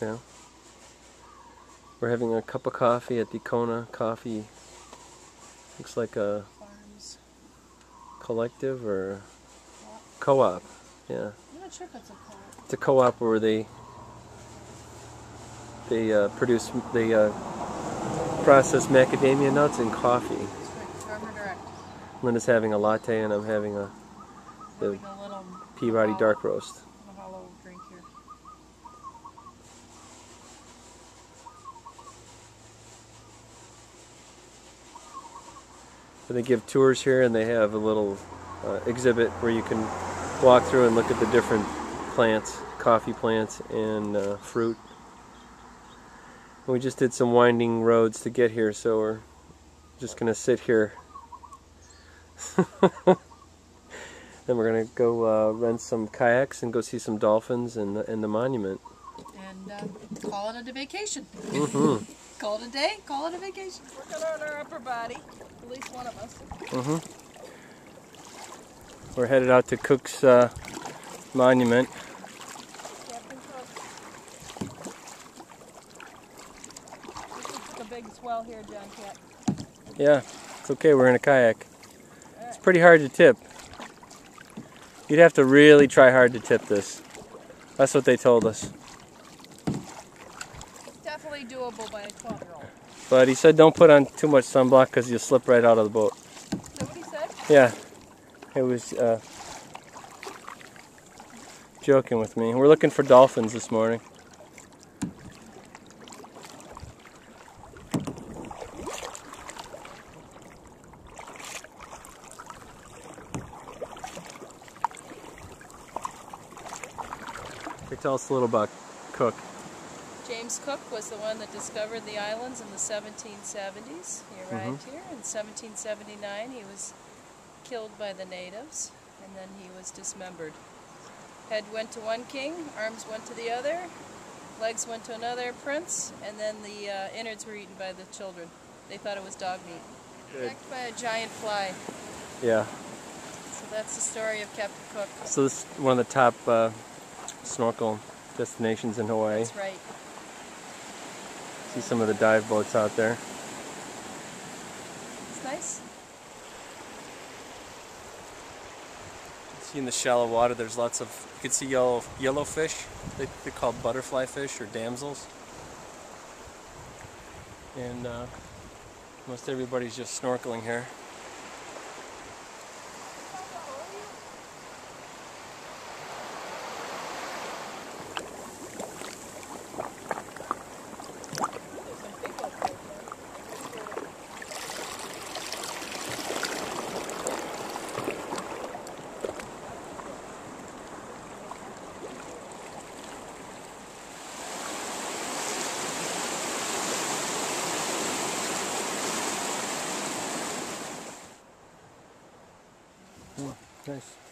Yeah. We're having a cup of coffee at the Kona Coffee. Looks like a Farms. collective or co-op. Yeah. I'm not sure if it's a co-op. It's a co-op where they they uh, produce they uh, process macadamia nuts and coffee. That's right, Farmer Direct. Linda's having a latte and I'm having a the Having a little Peaberry dark roast. a hollow drink here. So they give tours here and they have a little uh, exhibit where you can walk through and look at the different plants, coffee plants and uh, fruit. And we just did some winding roads to get here, so we're just gonna sit here. then we're gonna go uh, rent some kayaks and go see some dolphins and the, and the monument. And uh, call it a vacation. hmm Call it a day, call it a vacation. Work on our upper body, at least one of us. hmm We're headed out to Cook's uh, monument. Captain Cook. This is a big swell here, John Cat. Yeah, it's okay. We're in a kayak. It's pretty hard to tip. You'd have to really try hard to tip this. That's what they told us. It's definitely doable by a 12 year old. But he said don't put on too much sunblock because you'll slip right out of the boat. Is that what he said? Yeah, it was uh, joking with me. We're looking for dolphins this morning. Tell us a little about Cook. James Cook was the one that discovered the islands in the 1770s. He arrived here in 1779. He was killed by the natives and then he was dismembered. Head went to one king, arms went to the other, legs went to another prince, and then the uh, innards were eaten by the children. They thought it was dog meat. Good. Attacked by a giant fly. Yeah. So that's the story of Captain Cook. So this is one of the top uh, snorkel destinations in Hawaii. That's right. See some of the dive boats out there. It's nice. See in the shallow water, there's lots of. You can see yellow yellow fish. They, they're called butterfly fish or damsels. And uh, most everybody's just snorkeling here. Nice.